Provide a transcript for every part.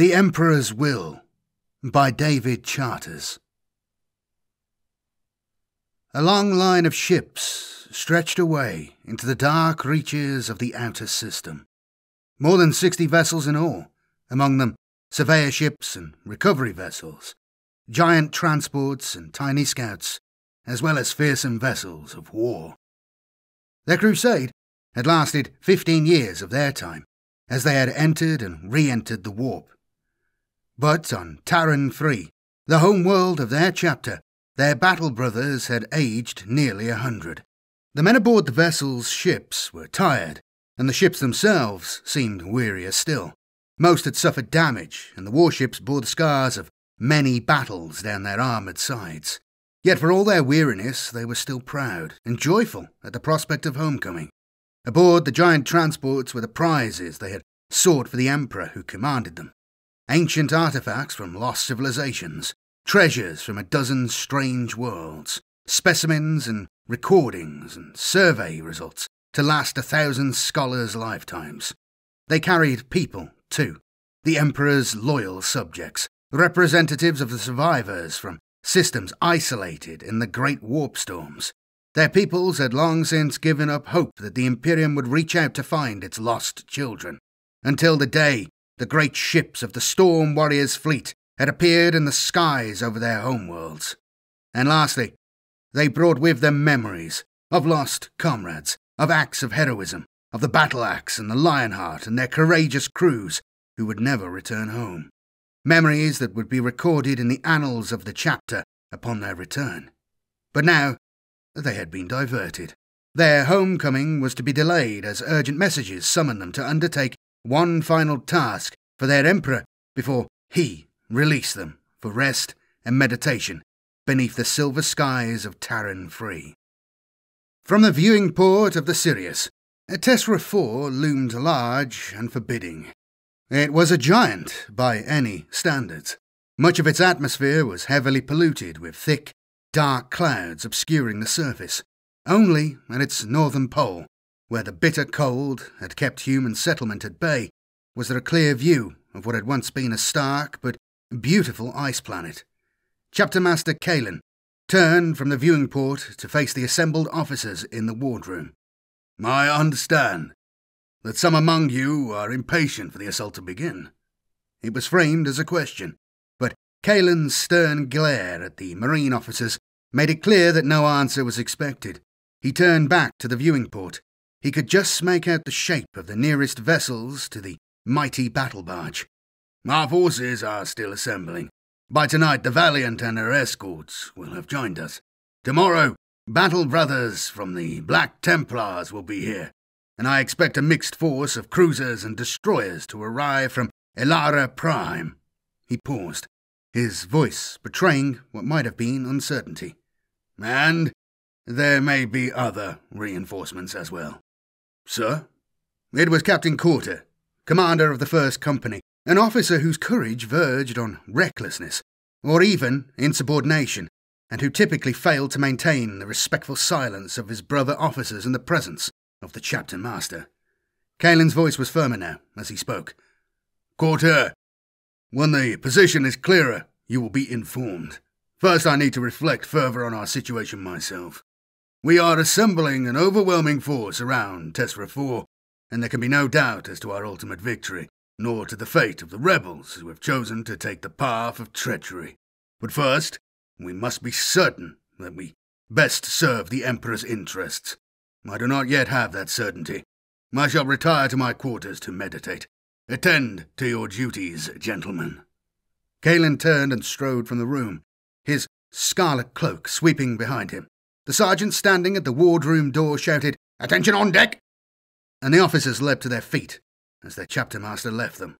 The Emperor's Will by David Charters. A long line of ships stretched away into the dark reaches of the outer system. More than sixty vessels in all, among them surveyor ships and recovery vessels, giant transports and tiny scouts, as well as fearsome vessels of war. Their crusade had lasted fifteen years of their time, as they had entered and re entered the warp but on Taran 3, the home world of their chapter, their battle brothers had aged nearly a hundred. The men aboard the vessel's ships were tired, and the ships themselves seemed wearier still. Most had suffered damage, and the warships bore the scars of many battles down their armoured sides. Yet for all their weariness, they were still proud and joyful at the prospect of homecoming. Aboard the giant transports were the prizes they had sought for the Emperor who commanded them ancient artifacts from lost civilizations, treasures from a dozen strange worlds, specimens and recordings and survey results to last a thousand scholars' lifetimes. They carried people, too, the Emperor's loyal subjects, representatives of the survivors from systems isolated in the great warp storms. Their peoples had long since given up hope that the Imperium would reach out to find its lost children, until the day the great ships of the Storm Warriors' fleet had appeared in the skies over their homeworlds. And lastly, they brought with them memories of lost comrades, of acts of heroism, of the battle axe and the lionheart and their courageous crews who would never return home. Memories that would be recorded in the annals of the chapter upon their return. But now they had been diverted. Their homecoming was to be delayed as urgent messages summoned them to undertake one final task for their emperor before he released them for rest and meditation beneath the silver skies of Taren Free. From the viewing port of the Sirius, Tessera 4 loomed large and forbidding. It was a giant by any standards. Much of its atmosphere was heavily polluted with thick, dark clouds obscuring the surface. Only at its northern pole where the bitter cold had kept human settlement at bay, was there a clear view of what had once been a stark but beautiful ice planet. Chapter Master Kalen turned from the viewing port to face the assembled officers in the wardroom. I understand that some among you are impatient for the assault to begin. It was framed as a question, but Kalen's stern glare at the marine officers made it clear that no answer was expected. He turned back to the viewing port he could just make out the shape of the nearest vessels to the mighty battle barge. Our forces are still assembling. By tonight, the Valiant and her escorts will have joined us. Tomorrow, battle brothers from the Black Templars will be here, and I expect a mixed force of cruisers and destroyers to arrive from Elara Prime. He paused, his voice betraying what might have been uncertainty. And there may be other reinforcements as well. Sir? It was Captain Courter, commander of the First Company, an officer whose courage verged on recklessness, or even insubordination, and who typically failed to maintain the respectful silence of his brother officers in the presence of the chapter master. Kalen's voice was firmer now as he spoke. Courter, when the position is clearer, you will be informed. First, I need to reflect further on our situation myself. We are assembling an overwhelming force around Tessera 4, and there can be no doubt as to our ultimate victory, nor to the fate of the rebels who have chosen to take the path of treachery. But first, we must be certain that we best serve the Emperor's interests. I do not yet have that certainty. I shall retire to my quarters to meditate. Attend to your duties, gentlemen. Kalen turned and strode from the room, his scarlet cloak sweeping behind him. The sergeant standing at the wardroom door shouted, Attention on deck! And the officers leapt to their feet as their chapter master left them.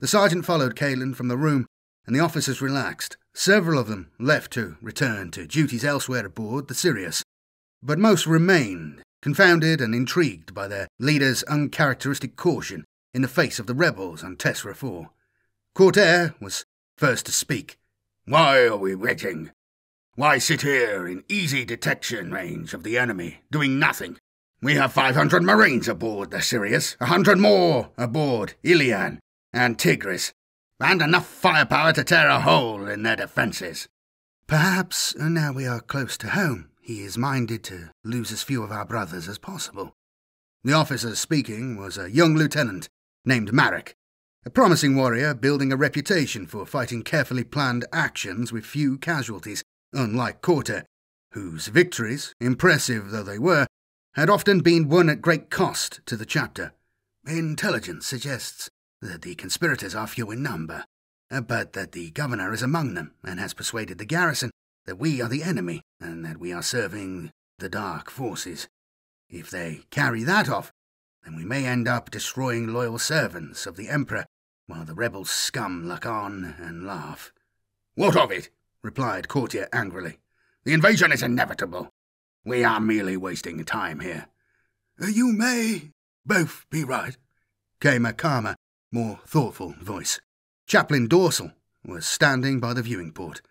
The sergeant followed Kalen from the room, and the officers relaxed. Several of them left to return to duties elsewhere aboard the Sirius, but most remained, confounded and intrigued by their leader's uncharacteristic caution in the face of the rebels on Tessera 4. Courter was first to speak. Why are we waiting? Why sit here in easy detection range of the enemy, doing nothing? We have 500 Marines aboard the Sirius, a hundred more aboard Ilian and Tigris. and enough firepower to tear a hole in their defences. Perhaps uh, now we are close to home, he is minded to lose as few of our brothers as possible. The officer speaking was a young lieutenant named Marek, a promising warrior building a reputation for fighting carefully planned actions with few casualties, unlike Courter, whose victories, impressive though they were, had often been won at great cost to the chapter. Intelligence suggests that the conspirators are few in number, uh, but that the governor is among them and has persuaded the garrison that we are the enemy and that we are serving the dark forces. If they carry that off, then we may end up destroying loyal servants of the Emperor while the rebel scum look on and laugh. What of it? Replied Courter angrily. The invasion is inevitable. We are merely wasting time here. You may both be right, came a calmer, more thoughtful voice. Chaplain Dorsal was standing by the viewing port.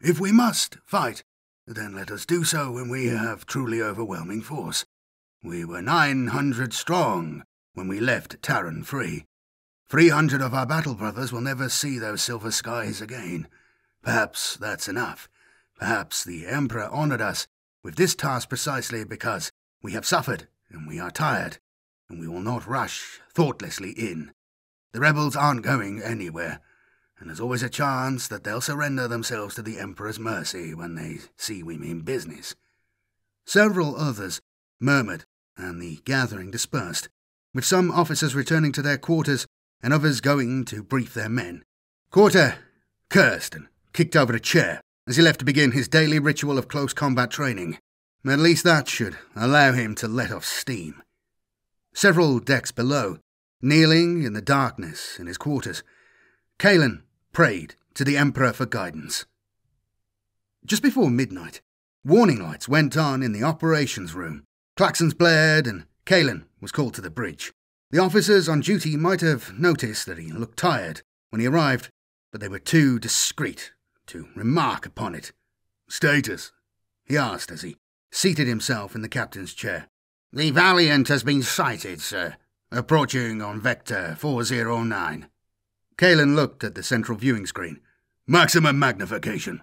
If we must fight, then let us do so when we have truly overwhelming force. We were nine hundred strong when we left Taran free. Three hundred of our battle brothers will never see those silver skies again. Perhaps that's enough. Perhaps the Emperor honoured us with this task precisely because we have suffered and we are tired, and we will not rush thoughtlessly in. The rebels aren't going anywhere, and there's always a chance that they'll surrender themselves to the Emperor's mercy when they see we mean business. Several others murmured, and the gathering dispersed, with some officers returning to their quarters and others going to brief their men. Courter, cursed and kicked over a chair as he left to begin his daily ritual of close combat training. At least that should allow him to let off steam. Several decks below, kneeling in the darkness in his quarters, Kalen prayed to the Emperor for guidance. Just before midnight, warning lights went on in the operations room. Claxons blared and Kalen was called to the bridge. The officers on duty might have noticed that he looked tired when he arrived, but they were too discreet to remark upon it. Status? he asked as he seated himself in the captain's chair. The Valiant has been sighted, sir, approaching on Vector 409. Kalen looked at the central viewing screen. Maximum magnification.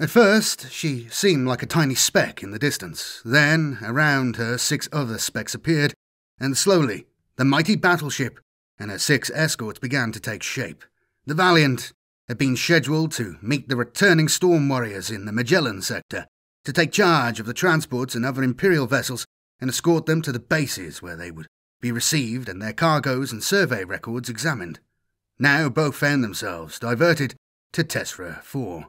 At first, she seemed like a tiny speck in the distance. Then, around her, six other specks appeared, and slowly, the mighty battleship and her six escorts began to take shape. The Valiant had been scheduled to meet the returning storm warriors in the Magellan sector, to take charge of the transports and other Imperial vessels and escort them to the bases where they would be received and their cargoes and survey records examined. Now both found themselves diverted to Tessera 4.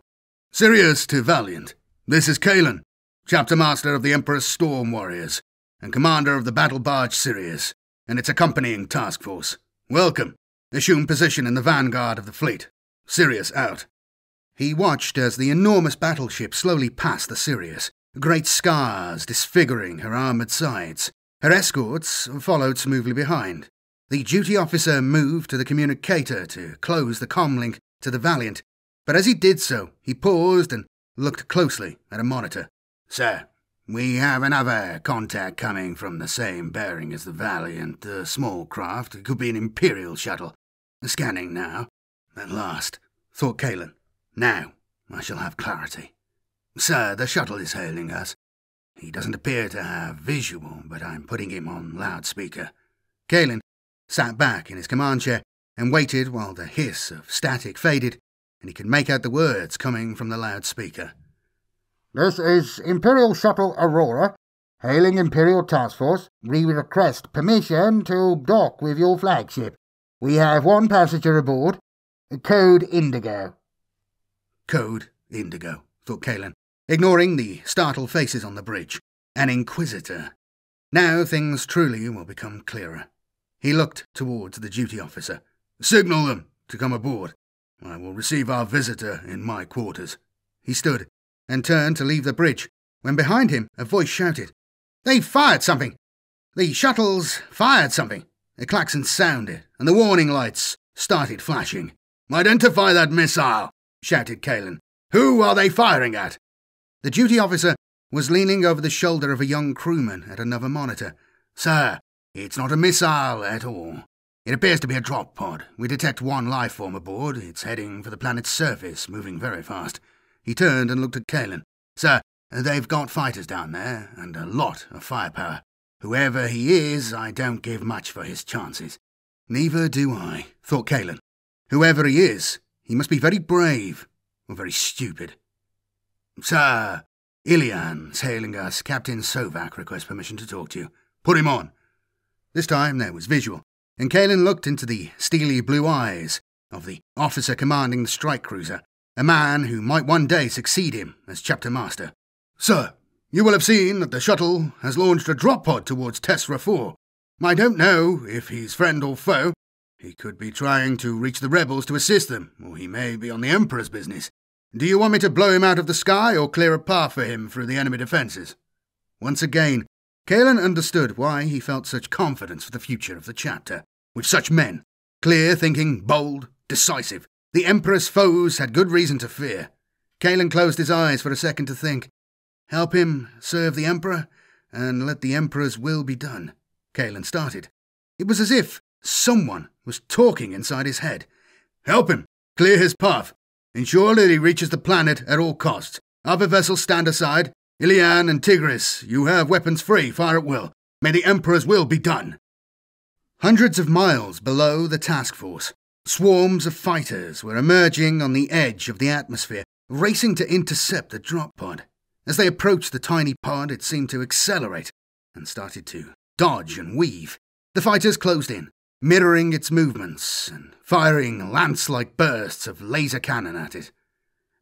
Sirius to Valiant. This is Kalen, chapter master of the Emperor's Storm Warriors, and commander of the battle barge Sirius, and its accompanying task force. Welcome. Assume position in the vanguard of the fleet. Sirius out. He watched as the enormous battleship slowly passed the Sirius, great scars disfiguring her armoured sides. Her escorts followed smoothly behind. The duty officer moved to the communicator to close the comlink to the Valiant, but as he did so, he paused and looked closely at a monitor. Sir, we have another contact coming from the same bearing as the Valiant, the small craft. It could be an Imperial shuttle. Scanning now. At last, thought Kalen. Now I shall have clarity. Sir, the shuttle is hailing us. He doesn't appear to have visual, but I'm putting him on loudspeaker. Kalen sat back in his command chair and waited while the hiss of static faded and he could make out the words coming from the loudspeaker. This is Imperial Shuttle Aurora, hailing Imperial Task Force. We request permission to dock with your flagship. We have one passenger aboard, code Indigo. Code Indigo, thought Kalen, ignoring the startled faces on the bridge. An Inquisitor. Now things truly will become clearer. He looked towards the duty officer. Signal them to come aboard. I will receive our visitor in my quarters. He stood and turned to leave the bridge when behind him a voice shouted, They've fired something! The shuttle's fired something! The klaxon sounded, and the warning lights started flashing. Identify that missile! shouted Kalen. Who are they firing at? The duty officer was leaning over the shoulder of a young crewman at another monitor. Sir, it's not a missile at all. It appears to be a drop pod. We detect one life form aboard. It's heading for the planet's surface, moving very fast. He turned and looked at Kalen. Sir, they've got fighters down there, and a lot of firepower. Whoever he is, I don't give much for his chances. Neither do I, thought Kalen. Whoever he is, he must be very brave, or very stupid. Sir, Ilian's hailing us. Captain Sovak requests permission to talk to you. Put him on. This time there was visual, and Kalen looked into the steely blue eyes of the officer commanding the strike cruiser, a man who might one day succeed him as chapter master. Sir, you will have seen that the shuttle has launched a drop pod towards Tessera 4. I don't know if he's friend or foe. He could be trying to reach the rebels to assist them, or he may be on the Emperor's business. Do you want me to blow him out of the sky or clear a path for him through the enemy defences? Once again, Kalen understood why he felt such confidence for the future of the chapter. With such men, clear thinking, bold, decisive, the Emperor's foes had good reason to fear. Kalen closed his eyes for a second to think. Help him serve the Emperor, and let the Emperor's will be done. Kalen started. It was as if someone was talking inside his head. Help him! Clear his path! Ensure that he reaches the planet at all costs. Other vessels stand aside. Ilian and Tigris, you have weapons free, fire at will. May the Emperor's will be done. Hundreds of miles below the task force, swarms of fighters were emerging on the edge of the atmosphere, racing to intercept the drop pod. As they approached the tiny pod, it seemed to accelerate and started to dodge and weave. The fighters closed in, mirroring its movements and firing lance like bursts of laser cannon at it.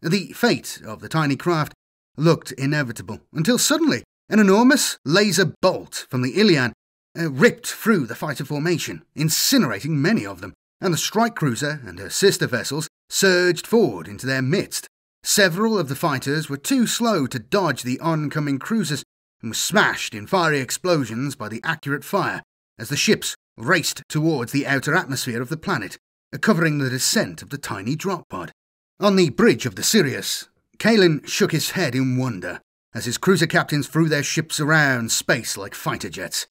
The fate of the tiny craft looked inevitable until suddenly an enormous laser bolt from the Ilian uh, ripped through the fighter formation, incinerating many of them, and the strike cruiser and her sister vessels surged forward into their midst. Several of the fighters were too slow to dodge the oncoming cruisers and were smashed in fiery explosions by the accurate fire as the ships raced towards the outer atmosphere of the planet, covering the descent of the tiny drop pod. On the bridge of the Sirius, Kalen shook his head in wonder as his cruiser captains threw their ships around space like fighter jets.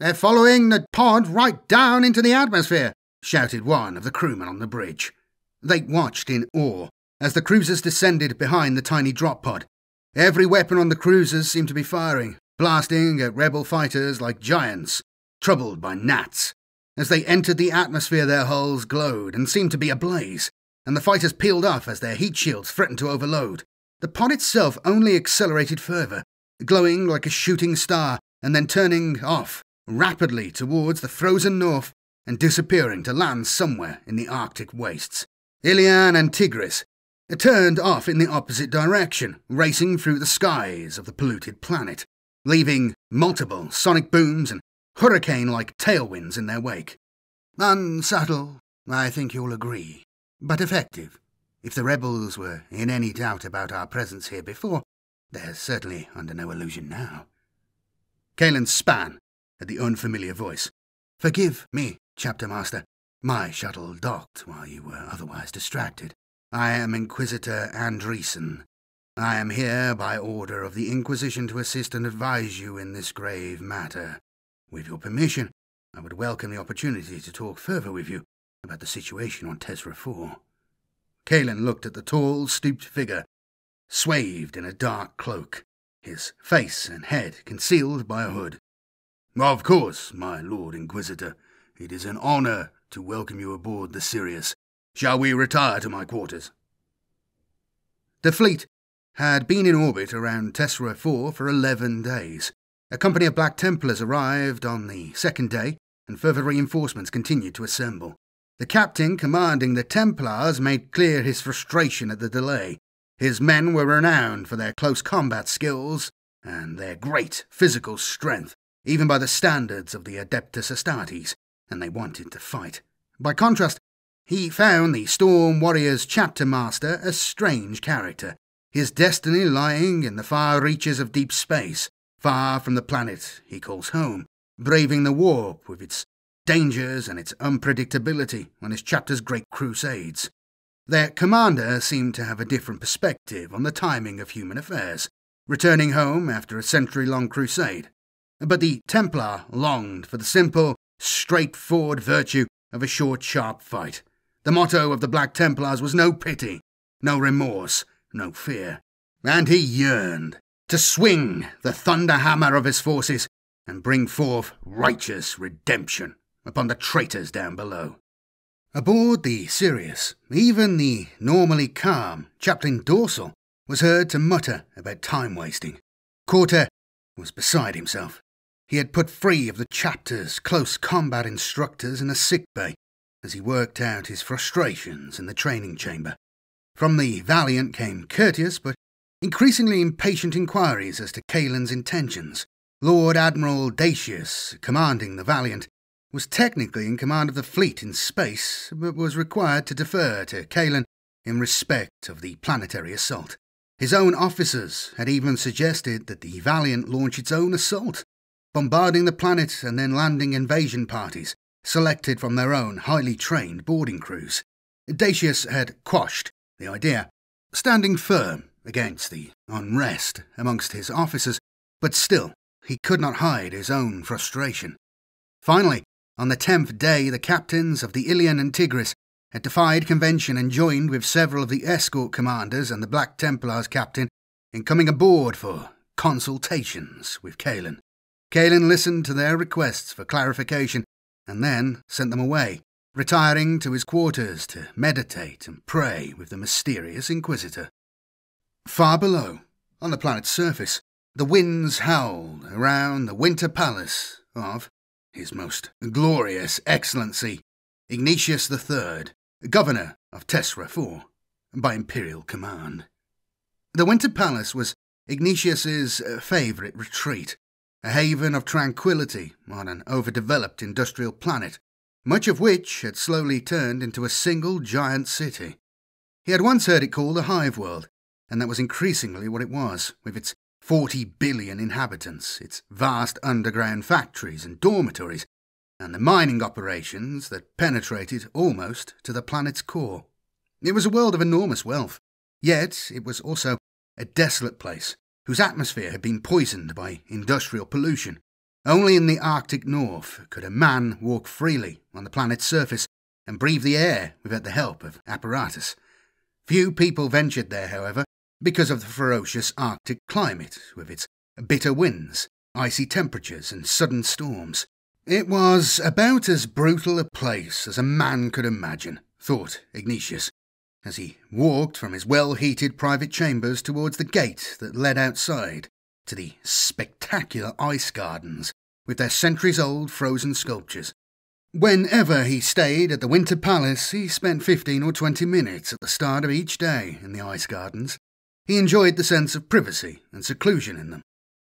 They're following the pod right down into the atmosphere, shouted one of the crewmen on the bridge. They watched in awe as the cruisers descended behind the tiny drop pod. Every weapon on the cruisers seemed to be firing, blasting at rebel fighters like giants, troubled by gnats. As they entered the atmosphere, their hulls glowed and seemed to be ablaze, and the fighters peeled off as their heat shields threatened to overload. The pod itself only accelerated further, glowing like a shooting star, and then turning off rapidly towards the frozen north and disappearing to land somewhere in the Arctic wastes. Ilian and Tigris turned off in the opposite direction, racing through the skies of the polluted planet, leaving multiple sonic booms and hurricane like tailwinds in their wake. Unsubtle, I think you'll agree, but effective. If the rebels were in any doubt about our presence here before, they're certainly under no illusion now. Kalen span at the unfamiliar voice. Forgive me, Chapter Master. My shuttle docked while you were otherwise distracted. I am Inquisitor Andreessen. I am here by order of the Inquisition to assist and advise you in this grave matter. With your permission, I would welcome the opportunity to talk further with you about the situation on Tessera 4. Kalen looked at the tall, stooped figure, swathed in a dark cloak, his face and head concealed by a hood. Of course, my Lord Inquisitor. It is an honour to welcome you aboard the Sirius. Shall we retire to my quarters? The fleet had been in orbit around Tessera 4 for 11 days. A company of Black Templars arrived on the second day, and further reinforcements continued to assemble. The captain commanding the Templars made clear his frustration at the delay. His men were renowned for their close combat skills and their great physical strength, even by the standards of the Adeptus Astartes, and they wanted to fight. By contrast, he found the Storm Warrior's chapter master a strange character, his destiny lying in the far reaches of deep space, far from the planet he calls home, braving the warp with its dangers and its unpredictability on his chapter's great crusades. Their commander seemed to have a different perspective on the timing of human affairs, returning home after a century long crusade. But the Templar longed for the simple, straightforward virtue of a short, sharp fight. The motto of the Black Templars was no pity, no remorse, no fear. And he yearned to swing the thunder hammer of his forces and bring forth righteous redemption upon the traitors down below. Aboard the Sirius, even the normally calm Chaplain Dorsal was heard to mutter about time wasting. Courter was beside himself. He had put free of the chapter's close combat instructors in a sick bay as he worked out his frustrations in the training chamber. From the Valiant came courteous but increasingly impatient inquiries as to Kalen's intentions. Lord Admiral Dacius, commanding the Valiant, was technically in command of the fleet in space, but was required to defer to Kalen in respect of the planetary assault. His own officers had even suggested that the Valiant launch its own assault, bombarding the planet and then landing invasion parties, selected from their own highly trained boarding crews. Dacius had quashed the idea, standing firm against the unrest amongst his officers, but still he could not hide his own frustration. Finally, on the tenth day, the captains of the Ilian and Tigris had defied convention and joined with several of the escort commanders and the Black Templars captain in coming aboard for consultations with Kalen. Kalen listened to their requests for clarification and then sent them away, retiring to his quarters to meditate and pray with the mysterious Inquisitor. Far below, on the planet's surface, the winds howled around the winter palace of his Most Glorious Excellency, Ignatius III, Governor of Tessera IV, by imperial command. The Winter Palace was Ignatius's uh, favourite retreat, a haven of tranquility on an overdeveloped industrial planet, much of which had slowly turned into a single giant city. He had once heard it called a Hive World, and that was increasingly what it was, with its 40 billion inhabitants, its vast underground factories and dormitories, and the mining operations that penetrated almost to the planet's core. It was a world of enormous wealth, yet it was also a desolate place whose atmosphere had been poisoned by industrial pollution. Only in the Arctic North could a man walk freely on the planet's surface and breathe the air without the help of apparatus. Few people ventured there, however, because of the ferocious Arctic climate, with its bitter winds, icy temperatures, and sudden storms. It was about as brutal a place as a man could imagine, thought Ignatius, as he walked from his well heated private chambers towards the gate that led outside to the spectacular ice gardens with their centuries old frozen sculptures. Whenever he stayed at the Winter Palace, he spent fifteen or twenty minutes at the start of each day in the ice gardens, he enjoyed the sense of privacy and seclusion in them,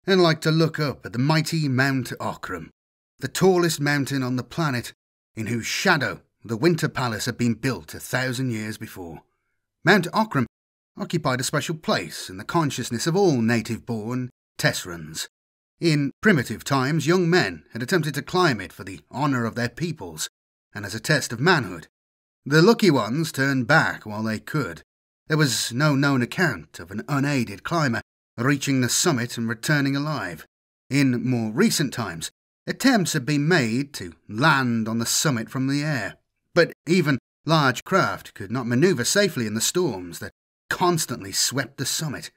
and liked to look up at the mighty Mount Okram, the tallest mountain on the planet, in whose shadow the Winter Palace had been built a thousand years before. Mount Okram occupied a special place in the consciousness of all native born Tesserans. In primitive times, young men had attempted to climb it for the honour of their peoples and as a test of manhood. The lucky ones turned back while they could, there was no known account of an unaided climber reaching the summit and returning alive. In more recent times, attempts had been made to land on the summit from the air, but even large craft could not maneuver safely in the storms that constantly swept the summit.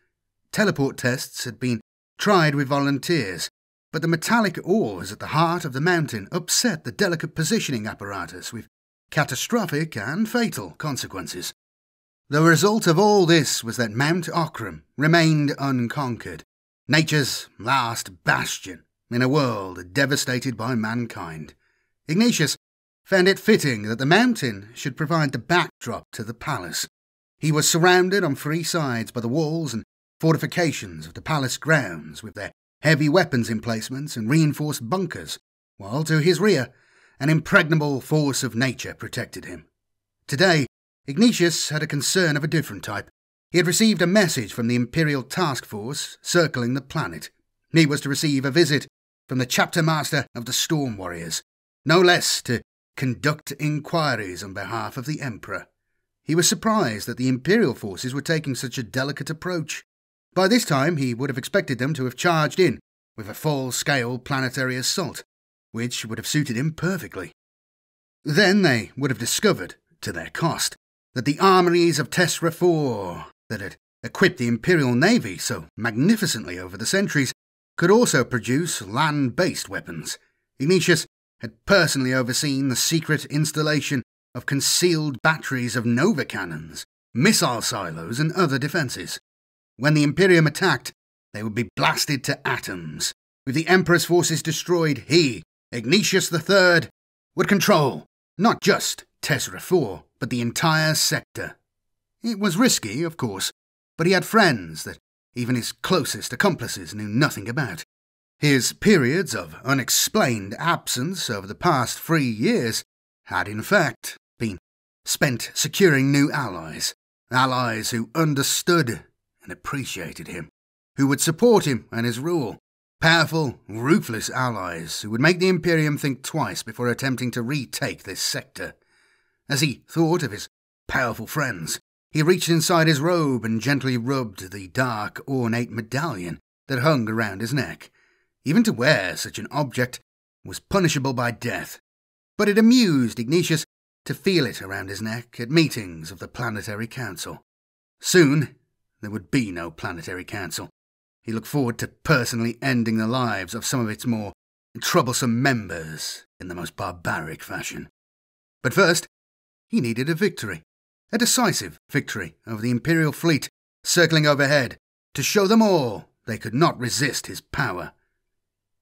Teleport tests had been tried with volunteers, but the metallic ores at the heart of the mountain upset the delicate positioning apparatus with catastrophic and fatal consequences. The result of all this was that Mount Okram remained unconquered, nature's last bastion in a world devastated by mankind. Ignatius found it fitting that the mountain should provide the backdrop to the palace. He was surrounded on three sides by the walls and fortifications of the palace grounds, with their heavy weapons emplacements and reinforced bunkers, while to his rear, an impregnable force of nature protected him. Today, Ignatius had a concern of a different type. He had received a message from the Imperial Task Force circling the planet. He was to receive a visit from the chapter master of the Storm Warriors, no less to conduct inquiries on behalf of the Emperor. He was surprised that the Imperial forces were taking such a delicate approach. By this time, he would have expected them to have charged in with a full scale planetary assault, which would have suited him perfectly. Then they would have discovered, to their cost, that the armories of Tessera 4 that had equipped the Imperial Navy so magnificently over the centuries could also produce land based weapons. Ignatius had personally overseen the secret installation of concealed batteries of Nova cannons, missile silos, and other defences. When the Imperium attacked, they would be blasted to atoms. With the Emperor's forces destroyed, he, Ignatius III, would control not just Tessera 4, but the entire sector. It was risky, of course, but he had friends that even his closest accomplices knew nothing about. His periods of unexplained absence over the past three years had, in fact, been spent securing new allies, allies who understood and appreciated him, who would support him and his rule, powerful, ruthless allies who would make the Imperium think twice before attempting to retake this sector. As he thought of his powerful friends, he reached inside his robe and gently rubbed the dark, ornate medallion that hung around his neck. Even to wear such an object was punishable by death, but it amused Ignatius to feel it around his neck at meetings of the Planetary Council. Soon there would be no Planetary Council. He looked forward to personally ending the lives of some of its more troublesome members in the most barbaric fashion. But first, he needed a victory a decisive victory over the Imperial fleet circling overhead to show them all they could not resist his power.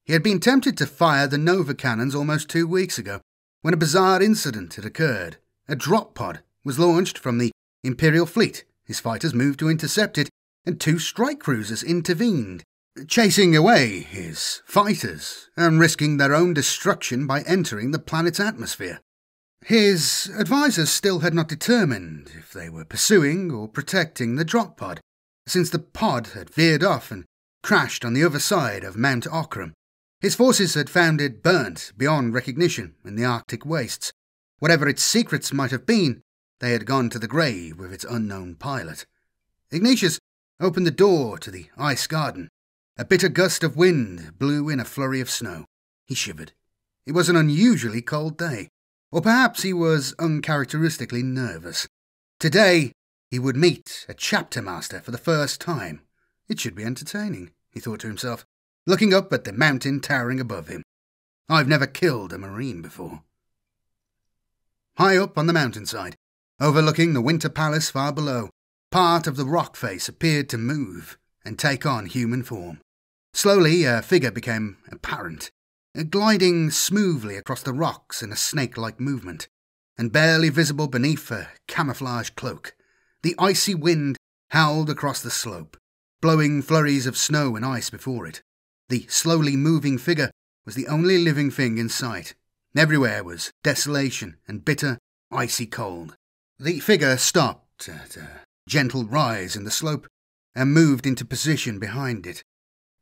He had been tempted to fire the Nova cannons almost two weeks ago when a bizarre incident had occurred. A drop pod was launched from the Imperial fleet. His fighters moved to intercept it, and two strike cruisers intervened, chasing away his fighters and risking their own destruction by entering the planet's atmosphere. His advisers still had not determined if they were pursuing or protecting the drop pod, since the pod had veered off and crashed on the other side of Mount Okram. His forces had found it burnt beyond recognition in the Arctic wastes. Whatever its secrets might have been, they had gone to the grave with its unknown pilot. Ignatius opened the door to the ice garden. A bitter gust of wind blew in a flurry of snow. He shivered. It was an unusually cold day. Or perhaps he was uncharacteristically nervous. Today, he would meet a chapter master for the first time. It should be entertaining, he thought to himself, looking up at the mountain towering above him. I've never killed a marine before. High up on the mountainside, overlooking the winter palace far below, part of the rock face appeared to move and take on human form. Slowly, a figure became apparent Uh, gliding smoothly across the rocks in a snake like movement, and barely visible beneath her camouflage cloak. The icy wind howled across the slope, blowing flurries of snow and ice before it. The slowly moving figure was the only living thing in sight. Everywhere was desolation and bitter, icy cold. The figure stopped at a gentle rise in the slope and moved into position behind it,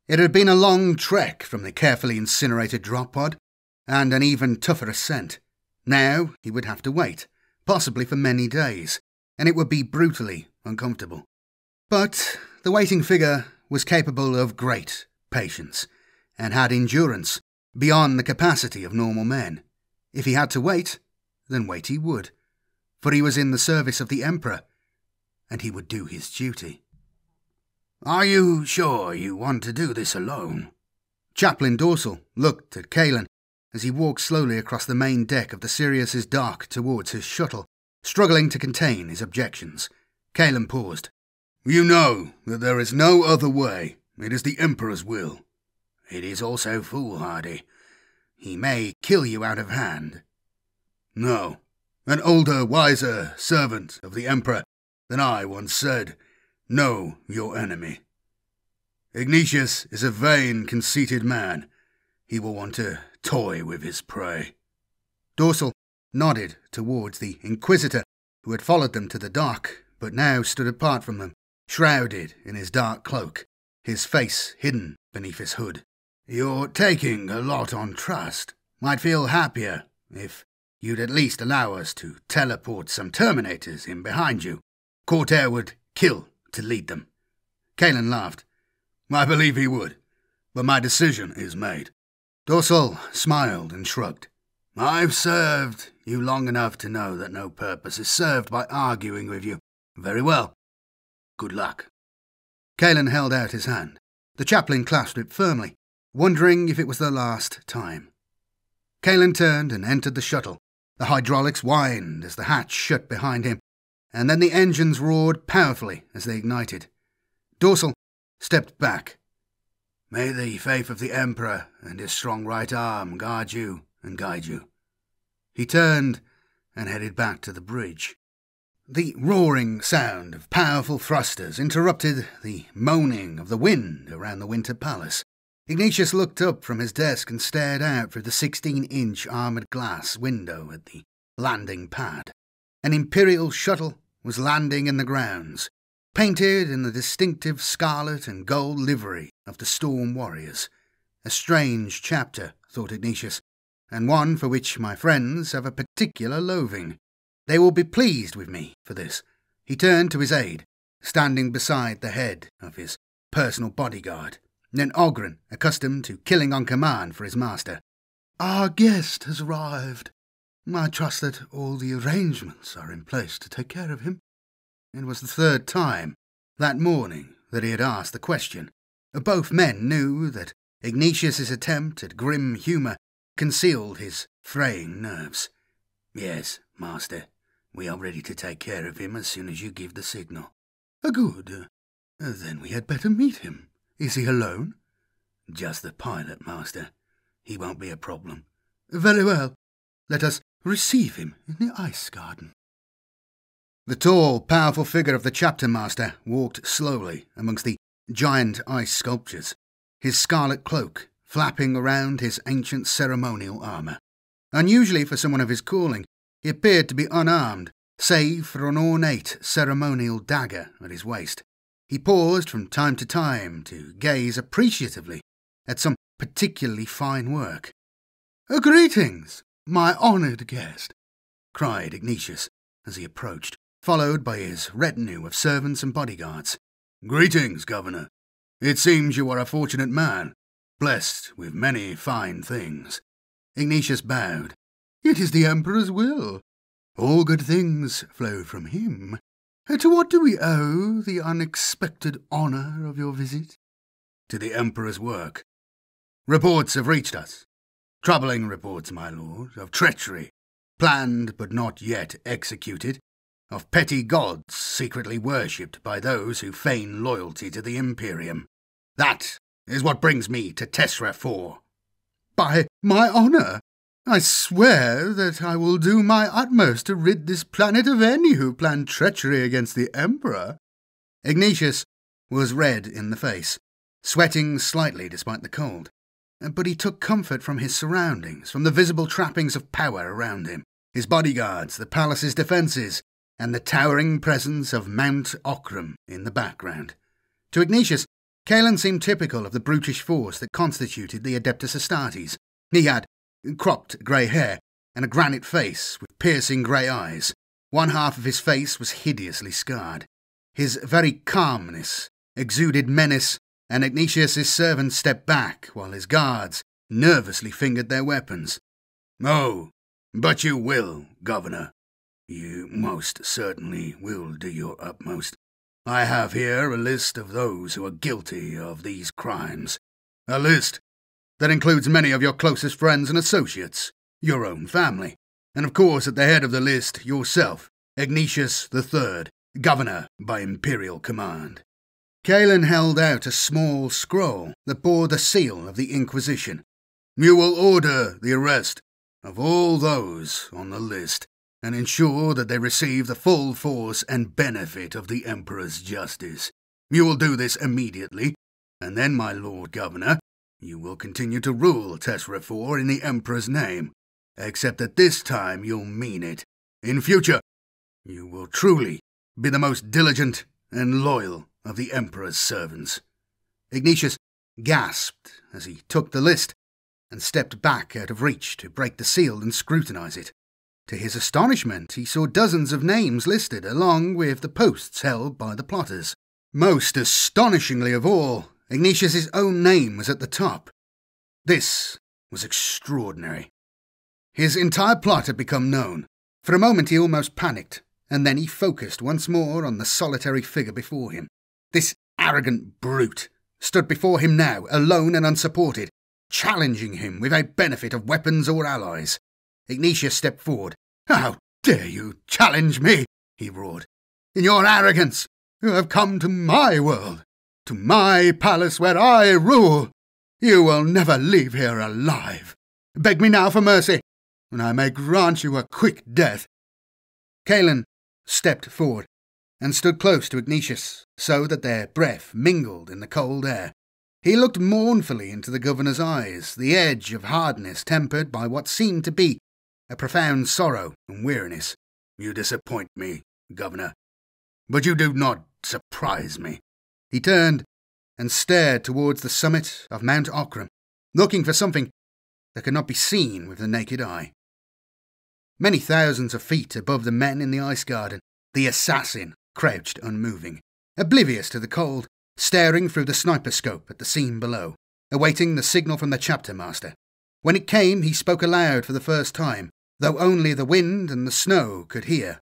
it had been a long trek from the carefully incinerated drop pod, and an even tougher ascent. Now he would have to wait, possibly for many days, and it would be brutally uncomfortable. But the waiting figure was capable of great patience, and had endurance beyond the capacity of normal men. If he had to wait, then wait he would, for he was in the service of the Emperor, and he would do his duty. Are you sure you want to do this alone? Chaplain Dorsal looked at Kalen as he walked slowly across the main deck of the Sirius's dock towards his shuttle, struggling to contain his objections. Kalen paused. You know that there is no other way. It is the Emperor's will. It is also foolhardy. He may kill you out of hand. No. An older, wiser servant of the Emperor than I once said Know your enemy. Ignatius is a vain, conceited man. He will want to toy with his prey. Dorsal nodded towards the Inquisitor, who had followed them to the dock, but now stood apart from them, shrouded in his dark cloak, his face hidden beneath his hood. You're taking a lot on trust. Might feel happier if you'd at least allow us to teleport some Terminators in behind you. Courter would kill to lead them. Kalen laughed. I believe he would, but my decision is made. Dorsal smiled and shrugged. I've served you long enough to know that no purpose is served by arguing with you. Very well. Good luck. Kalen held out his hand. The chaplain clasped it firmly, wondering if it was the last time. Kalen turned and entered the shuttle. The hydraulics whined as the hatch shut behind him, and then the engines roared powerfully as they ignited. Dorsal stepped back. May the faith of the Emperor and his strong right arm guard you and guide you. He turned and headed back to the bridge. The roaring sound of powerful thrusters interrupted the moaning of the wind around the Winter Palace. Ignatius looked up from his desk and stared out through the 16 inch armoured glass window at the landing pad. An Imperial shuttle was landing in the grounds, painted in the distinctive scarlet and gold livery of the Storm Warriors. A strange chapter, thought Ignatius, and one for which my friends have a particular loathing. They will be pleased with me for this. He turned to his aide, standing beside the head of his personal bodyguard, an Ogryn accustomed to killing on command for his master. Our guest has arrived. I trust that all the arrangements are in place to take care of him. It was the third time that morning that he had asked the question. Both men knew that Ignatius's attempt at grim humour concealed his fraying nerves. Yes, master, we are ready to take care of him as soon as you give the signal. Good. Then we had better meet him. Is he alone? Just the pilot, master. He won't be a problem. Very well. Let us receive him in the ice garden. The tall, powerful figure of the chapter master walked slowly amongst the giant ice sculptures, his scarlet cloak flapping around his ancient ceremonial armour. Unusually for someone of his calling, he appeared to be unarmed, save for an ornate ceremonial dagger at his waist. He paused from time to time to gaze appreciatively at some particularly fine work. Uh, greetings, my honoured guest, cried Ignatius as he approached, followed by his retinue of servants and bodyguards. Greetings, Governor. It seems you are a fortunate man, blessed with many fine things. Ignatius bowed. It is the Emperor's will. All good things flow from him. To what do we owe the unexpected honour of your visit? To the Emperor's work. Reports have reached us, Troubling reports, my lord, of treachery, planned but not yet executed, of petty gods secretly worshipped by those who feign loyalty to the Imperium. That is what brings me to Tessera 4. By my honour, I swear that I will do my utmost to rid this planet of any who plan treachery against the Emperor. Ignatius was red in the face, sweating slightly despite the cold. But he took comfort from his surroundings, from the visible trappings of power around him his bodyguards, the palace's defences, and the towering presence of Mount Okram in the background. To Ignatius, Kalen seemed typical of the brutish force that constituted the Adeptus Astartes. He had cropped grey hair and a granite face with piercing grey eyes. One half of his face was hideously scarred. His very calmness exuded menace and Ignatius's servants stepped back while his guards nervously fingered their weapons. Oh, but you will, Governor. You most certainly will do your utmost. I have here a list of those who are guilty of these crimes. A list that includes many of your closest friends and associates, your own family, and of course at the head of the list yourself, Ignatius III, Governor by Imperial Command. Kalen held out a small scroll that bore the seal of the Inquisition. You will order the arrest of all those on the list and ensure that they receive the full force and benefit of the Emperor's justice. You will do this immediately, and then, my Lord Governor, you will continue to rule Tessera 4 in the Emperor's name, except that this time you'll mean it. In future, you will truly be the most diligent and loyal of the Emperor's servants. Ignatius gasped as he took the list and stepped back out of reach to break the seal and scrutinize it. To his astonishment, he saw dozens of names listed along with the posts held by the plotters. Most astonishingly of all, Ignatius's own name was at the top. This was extraordinary. His entire plot had become known. For a moment he almost panicked, and then he focused once more on the solitary figure before him. This arrogant brute stood before him now, alone and unsupported, challenging him without benefit of weapons or allies. Ignatius stepped forward. How dare you challenge me? he roared. In your arrogance, you have come to my world, to my palace where I rule. You will never leave here alive. Beg me now for mercy, and I may grant you a quick death. Kalen stepped forward and stood close to Ignatius, so that their breath mingled in the cold air. He looked mournfully into the governor's eyes, the edge of hardness tempered by what seemed to be a profound sorrow and weariness. You disappoint me, governor, but you do not surprise me. He turned and stared towards the summit of Mount Ockram, looking for something that could not be seen with the naked eye. Many thousands of feet above the men in the ice garden, the assassin crouched unmoving, oblivious to the cold, staring through the sniper scope at the scene below, awaiting the signal from the chapter master. When it came, he spoke aloud for the first time, though only the wind and the snow could hear.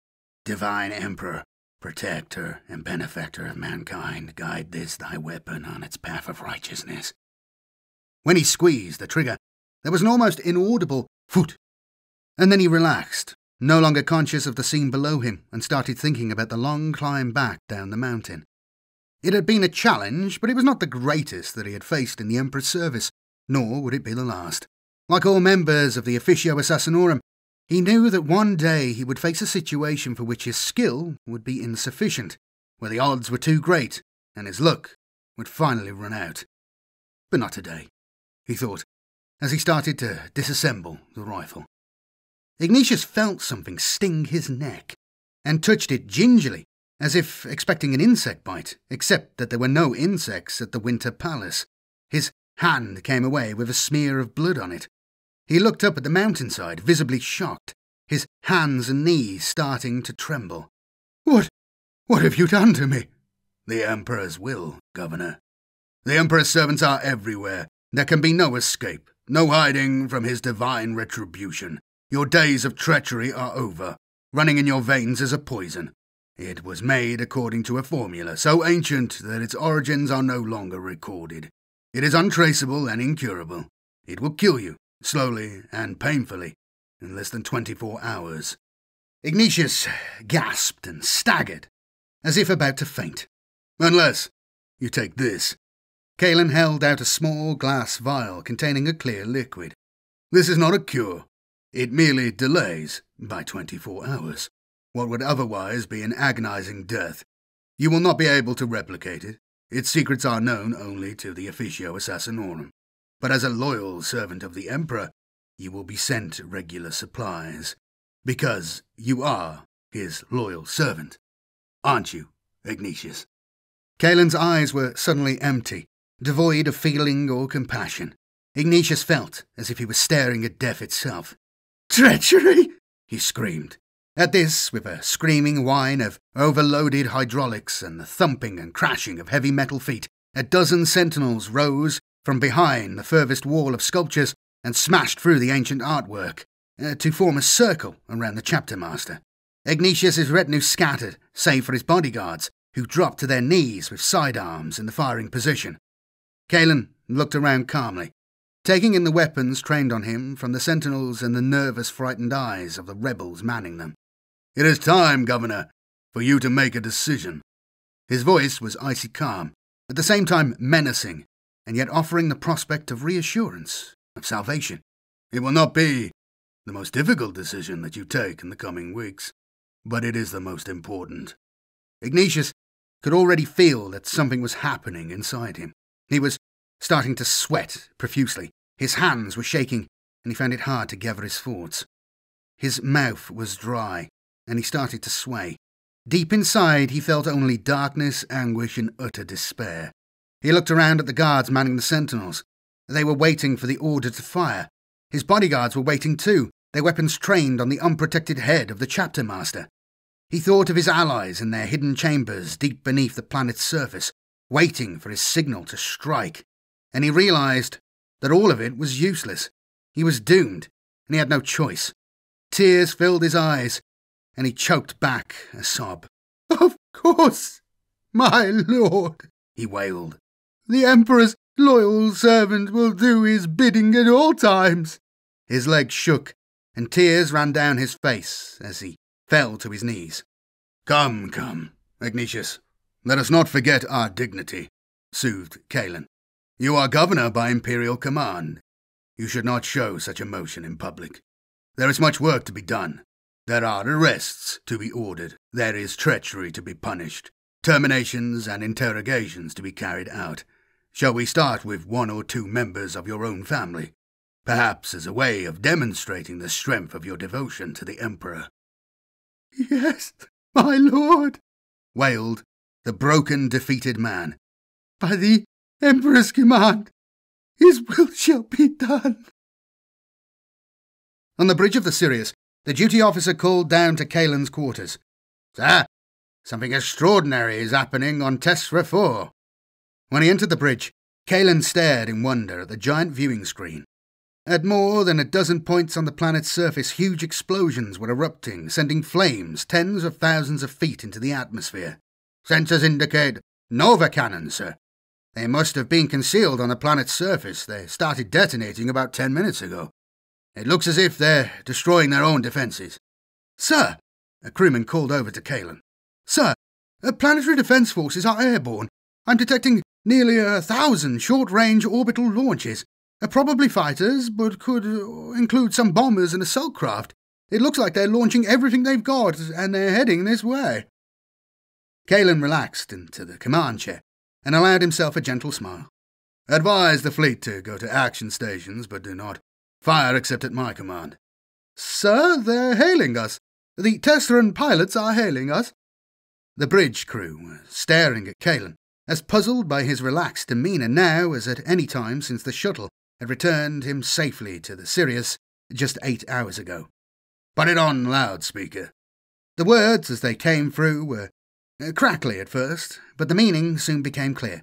Divine Emperor, protector and benefactor of mankind, guide this thy weapon on its path of righteousness. When he squeezed the trigger, there was an almost inaudible foot, and then he relaxed, no longer conscious of the scene below him, and started thinking about the long climb back down the mountain. It had been a challenge, but it was not the greatest that he had faced in the Emperor's service, nor would it be the last. Like all members of the Officio Assassinorum, he knew that one day he would face a situation for which his skill would be insufficient, where the odds were too great, and his luck would finally run out. But not today, he thought, as he started to disassemble the rifle. Ignatius felt something sting his neck, and touched it gingerly, as if expecting an insect bite, except that there were no insects at the Winter Palace. His hand came away with a smear of blood on it, he looked up at the mountainside, visibly shocked, his hands and knees starting to tremble. What? What have you done to me? The Emperor's will, Governor. The Emperor's servants are everywhere. There can be no escape, no hiding from his divine retribution. Your days of treachery are over. Running in your veins is a poison. It was made according to a formula so ancient that its origins are no longer recorded. It is untraceable and incurable. It will kill you slowly and painfully, in less than 24 hours. Ignatius gasped and staggered, as if about to faint. Unless you take this. Kalen held out a small glass vial containing a clear liquid. This is not a cure. It merely delays, by 24 hours, what would otherwise be an agonizing death. You will not be able to replicate it. Its secrets are known only to the Officio Assassinorum but as a loyal servant of the Emperor, you will be sent regular supplies, because you are his loyal servant. Aren't you, Ignatius? Kalen's eyes were suddenly empty, devoid of feeling or compassion. Ignatius felt as if he was staring at death itself. Treachery! he screamed. At this, with a screaming whine of overloaded hydraulics and the thumping and crashing of heavy metal feet, a dozen sentinels rose from behind the furthest wall of sculptures and smashed through the ancient artwork uh, to form a circle around the chapter master. Ignatius's retinue scattered, save for his bodyguards, who dropped to their knees with sidearms in the firing position. Kalen looked around calmly, taking in the weapons trained on him from the sentinels and the nervous, frightened eyes of the rebels manning them. It is time, Governor, for you to make a decision. His voice was icy calm, at the same time menacing and yet offering the prospect of reassurance, of salvation. It will not be the most difficult decision that you take in the coming weeks, but it is the most important. Ignatius could already feel that something was happening inside him. He was starting to sweat profusely. His hands were shaking, and he found it hard to gather his thoughts. His mouth was dry, and he started to sway. Deep inside, he felt only darkness, anguish, and utter despair. He looked around at the guards manning the sentinels. They were waiting for the order to fire. His bodyguards were waiting too, their weapons trained on the unprotected head of the chapter master. He thought of his allies in their hidden chambers deep beneath the planet's surface, waiting for his signal to strike, and he realized that all of it was useless. He was doomed, and he had no choice. Tears filled his eyes, and he choked back a sob. Of course, my lord, he wailed. The Emperor's loyal servant will do his bidding at all times. His legs shook, and tears ran down his face as he fell to his knees. Come, come, Ignatius, let us not forget our dignity, soothed Kalen. You are governor by imperial command. You should not show such emotion in public. There is much work to be done. There are arrests to be ordered. There is treachery to be punished. Terminations and interrogations to be carried out. Shall we start with one or two members of your own family? Perhaps as a way of demonstrating the strength of your devotion to the Emperor. Yes, my lord, wailed the broken, defeated man. By the Emperor's command, his will shall be done. On the bridge of the Sirius, the duty officer called down to Kalen's quarters. Sir, something extraordinary is happening on Tessera 4. When he entered the bridge, Kalen stared in wonder at the giant viewing screen. At more than a dozen points on the planet's surface, huge explosions were erupting, sending flames tens of thousands of feet into the atmosphere. Sensors indicate nova cannons, sir. They must have been concealed on the planet's surface. They started detonating about ten minutes ago. It looks as if they're destroying their own defences. Sir, a crewman called over to Kalen. Sir, the planetary defence forces are airborne. I'm detecting nearly a thousand short range orbital launches. Uh, probably fighters, but could uh, include some bombers and assault craft. It looks like they're launching everything they've got, and they're heading this way. Kalen relaxed into the command chair and allowed himself a gentle smile. Advise the fleet to go to action stations, but do not fire except at my command. Sir, they're hailing us. The Testran pilots are hailing us. The bridge crew were staring at Kalen, as puzzled by his relaxed demeanour now as at any time since the shuttle had returned him safely to the Sirius just eight hours ago. Put it on loudspeaker. The words, as they came through, were Uh, crackly at first, but the meaning soon became clear.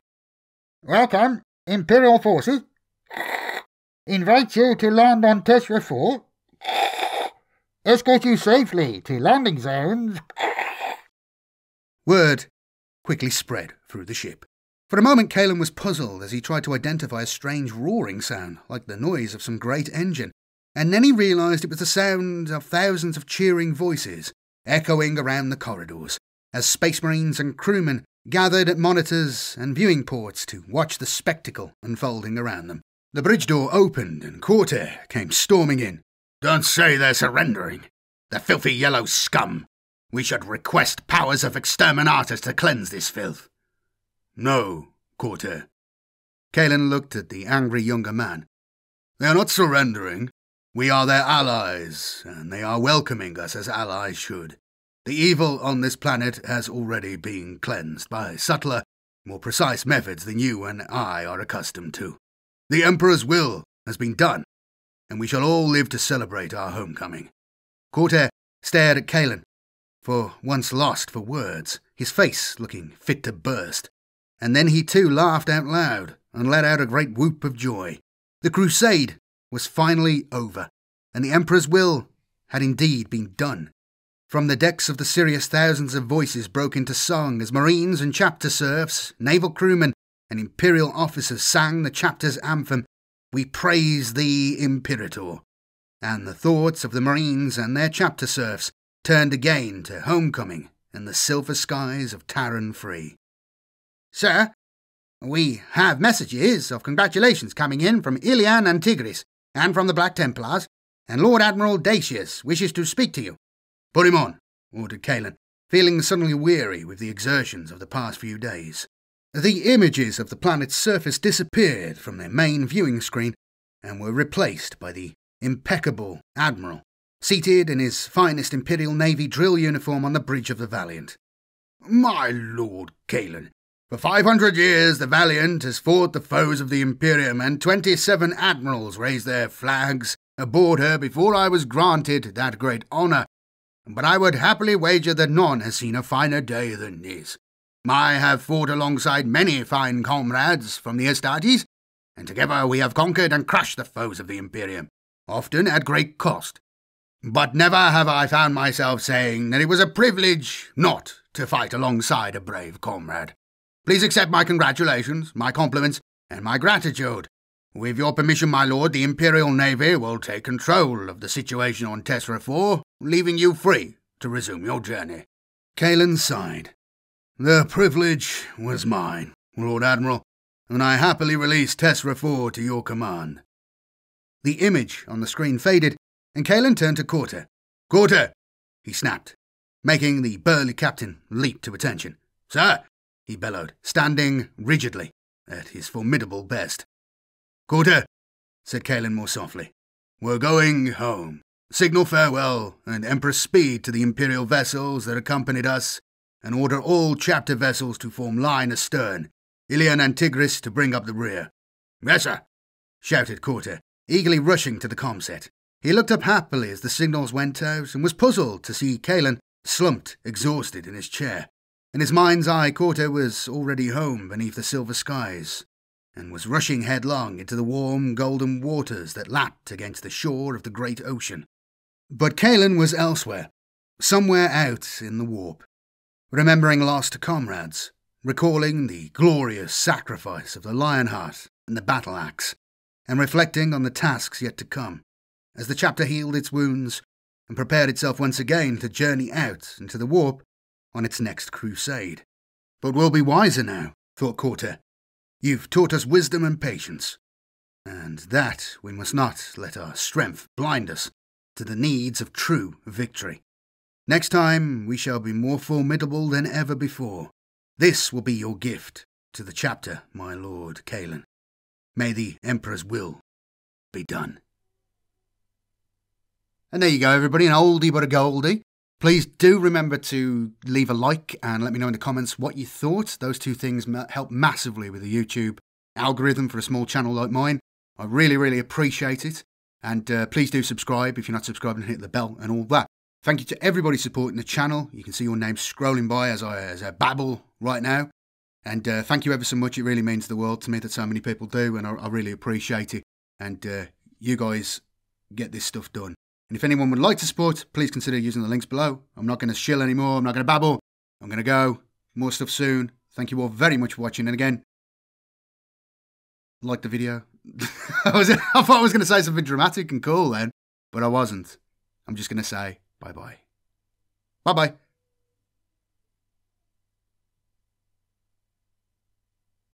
Welcome, Imperial Forces. Invite you to land on Tessera 4. Escort you safely to landing zones. Word quickly spread through the ship. For a moment, Kalen was puzzled as he tried to identify a strange roaring sound, like the noise of some great engine, and then he realized it was the sound of thousands of cheering voices echoing around the corridors as Space Marines and crewmen gathered at monitors and viewing ports to watch the spectacle unfolding around them. The bridge door opened and Courter came storming in. Don't say they're surrendering. The filthy yellow scum. We should request powers of exterminatus to cleanse this filth. No, Courter. Kalen looked at the angry younger man. They are not surrendering. We are their allies, and they are welcoming us as allies should. The evil on this planet has already been cleansed by subtler, more precise methods than you and I are accustomed to. The Emperor's will has been done, and we shall all live to celebrate our homecoming. Courter stared at Kalen, for once lost for words, his face looking fit to burst and then he too laughed out loud and let out a great whoop of joy. The crusade was finally over, and the Emperor's will had indeed been done. From the decks of the Sirius, thousands of voices broke into song as Marines and chapter serfs, naval crewmen, and Imperial officers sang the chapter's anthem, We Praise Thee, Imperator. And the thoughts of the Marines and their chapter serfs turned again to homecoming and the silver skies of Taran Free. Sir, we have messages of congratulations coming in from Ilian and Tigris, and from the Black Templars, and Lord Admiral Dacius wishes to speak to you. Put him on, ordered Kalen, feeling suddenly weary with the exertions of the past few days. The images of the planet's surface disappeared from their main viewing screen and were replaced by the impeccable Admiral, seated in his finest Imperial Navy drill uniform on the bridge of the Valiant. My Lord Kalen, for five hundred years the Valiant has fought the foes of the Imperium, and twenty-seven admirals raised their flags aboard her before I was granted that great honour. But I would happily wager that none has seen a finer day than this. I have fought alongside many fine comrades from the Astartes, and together we have conquered and crushed the foes of the Imperium. often at great cost. But never have I found myself saying that it was a privilege not to fight alongside a brave comrade. Please accept my congratulations, my compliments, and my gratitude. With your permission, my lord, the Imperial Navy will take control of the situation on Tessera 4, leaving you free to resume your journey. Kalen sighed. The privilege was mine, Lord Admiral, and I happily release Tessera 4 to your command. The image on the screen faded, and Kalen turned to Courter. Courter! he snapped, making the burly captain leap to attention. Sir! he bellowed, standing rigidly at his formidable best. Courter, said Kalen more softly. We're going home. Signal farewell and Empress speed to the Imperial vessels that accompanied us, and order all chapter vessels to form line astern, Ilian and Tigris to bring up the rear. Yes, sir, shouted Courter, eagerly rushing to the comset. He looked up happily as the signals went out and was puzzled to see Kalen slumped, exhausted in his chair. In his mind's eye, Courter was already home beneath the silver skies, and was rushing headlong into the warm golden waters that lapped against the shore of the great ocean. But Kalen was elsewhere, somewhere out in the warp, remembering lost comrades, recalling the glorious sacrifice of the Lionheart and the battle axe, and reflecting on the tasks yet to come, as the chapter healed its wounds and prepared itself once again to journey out into the warp on its next crusade. But we'll be wiser now, thought Courter, You've taught us wisdom and patience, and that we must not let our strength blind us to the needs of true victory. Next time we shall be more formidable than ever before. This will be your gift to the chapter, my lord Kalen. May the Emperor's will be done. And there you go, everybody, an oldie but a goldie. Please do remember to leave a like and let me know in the comments what you thought. Those two things help massively with the YouTube algorithm for a small channel like mine. I really, really appreciate it. And uh, please do subscribe if you're not subscribed and hit the bell and all that. Thank you to everybody supporting the channel. You can see your names scrolling by as I, as I babble right now. And uh, thank you ever so much. It really means the world to me that so many people do, and I, I really appreciate it. And uh, you guys get this stuff done. And if anyone would like to support, please consider using the links below. I'm not going to shill anymore. I'm not going to babble. I'm going to go. More stuff soon. Thank you all very much for watching. And again, like the video. I, was, I thought I was going to say something dramatic and cool then, but I wasn't. I'm just going to say bye bye. Bye bye.